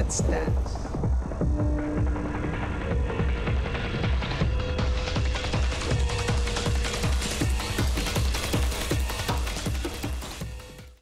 that stands.